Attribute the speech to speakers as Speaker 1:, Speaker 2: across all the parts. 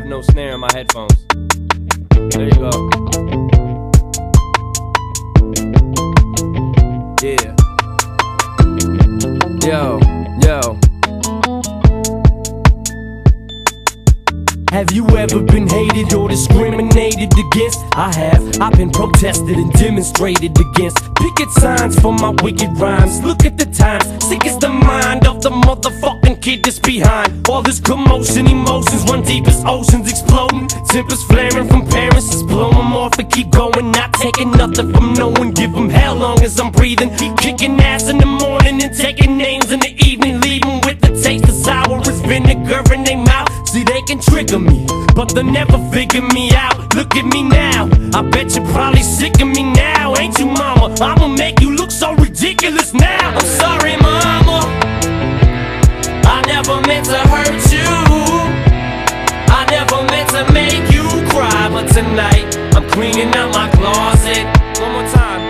Speaker 1: have no snare in my headphones. There you go. Yeah. Yo, yo.
Speaker 2: Have you ever been hated or discriminated against? I have. I've been protested and demonstrated against. Picket signs for my wicked rhymes. Look at the times. Sick is the mind of the motherfucking kid that's behind. All this commotion, emotions run deep as oceans exploding. Tempers flaring from parents. Just blow them off and keep going. Not taking nothing from no one. Give them hell long as I'm breathing. Keep kicking ass in the morning and taking names in the evening. Leaving with the taste of sour as vinegar in their mouth. See, they can trigger me, but they'll never figure me out. Look at me now, I bet you're probably sick of me now, ain't you, mama? I'ma make you look so ridiculous now. I'm sorry, mama. My closet. One more time.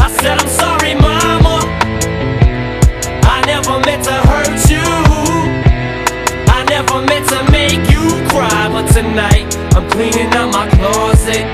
Speaker 2: I said, I'm sorry, mama. I never meant to hurt you. I never meant to make you cry, but tonight I'm cleaning out my closet.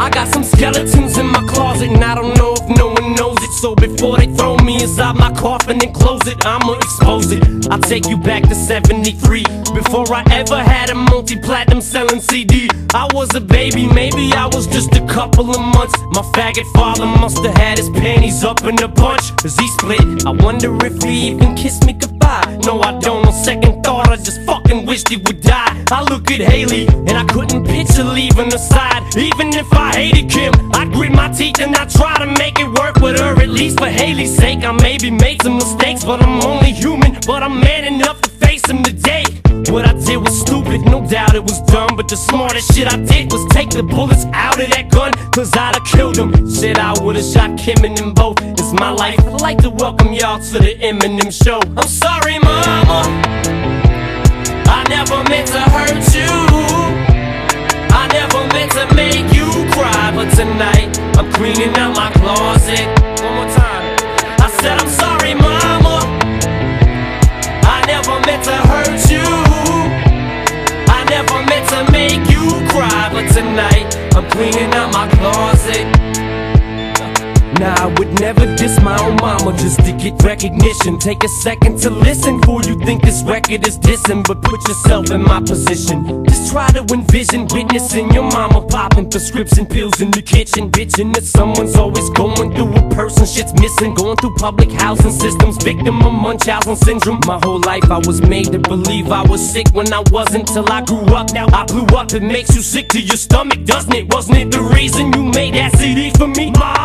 Speaker 2: I got some skeletons in my closet, and I don't know if no one knows. So before they throw me inside my coffin and close it, I'ma expose it. I'll take you back to 73. Before I ever had a multi platinum selling CD, I was a baby, maybe I was just a couple of months. My faggot father must have had his panties up in a bunch, cause he split. I wonder if he even kissed me goodbye. No, I don't. On second thought, I just fucking wished he would die. I look at Hailie, and I couldn't picture leaving her side. Even if I hated Kim, I'd grit my and I'd try to make it work with her. At least for Hailie's sake, I maybe made some mistakes, but I'm only human. But I'm man enough to face them today. What I did was stupid, no doubt it was dumb. But the smartest shit I did was take the bullets out of that gun, cause I'd have killed them. Shit, I would've shot Kim and them both. It's my life. I'd like to welcome y'all to the Eminem show. I'm sorry, mama. I never meant to hurt you. I never meant to make you cry, but tonight cleaning out my closet. One more time. I said I'm sorry, mama. I never meant to hurt you. I never meant to make you cry, but tonight I'm cleaning out my closet. Nah, I would never diss my own mama just to get recognition. Take a second to listen before you think this record is dissing, but put yourself in my position. Just try to envision witnessing your mama popping prescription pills in the kitchen, bitching that someone's always going through a person shit's missing. Going through public housing systems, victim of Munchausen syndrome. My whole life I was made to believe I was sick when I wasn't till I grew up. Now I blew up, it makes you sick to your stomach, doesn't it? Wasn't it the reason you made that CD for me? Ma,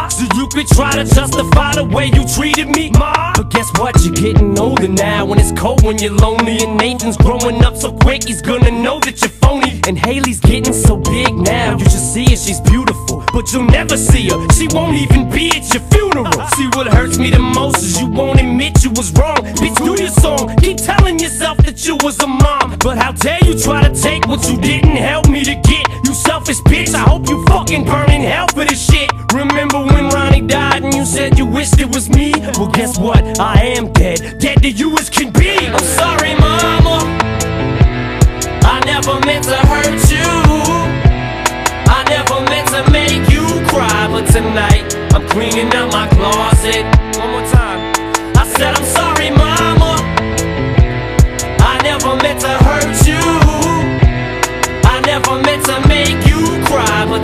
Speaker 2: you try to justify the way you treated me, Ma. But guess what? You're getting older now, and it's cold when you're lonely. And Nathan's growing up so quick, he's gonna know that you're phony. And Hailie's getting so big now, you should see her, she's beautiful. But you'll never see her, she won't even be at your funeral. See what hurts me the most is you won't admit you was wrong. Bitch, do your song, keep telling yourself that you was a mom. But how dare you try to take what you didn't help fucking burn in hell for this shit. Remember when Ronnie died and you said you wished it was me? Well, guess what? I am dead, dead to you as can be. I'm sorry, mama. I never meant to hurt you. I never meant to make you cry, but tonight I'm cleaning out my closet.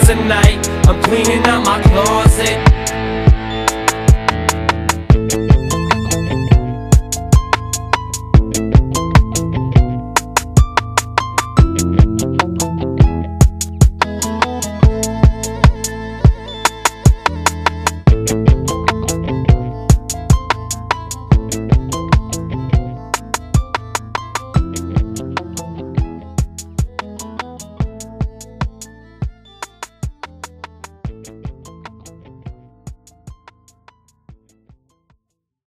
Speaker 2: Tonight I'm cleaning out my closet.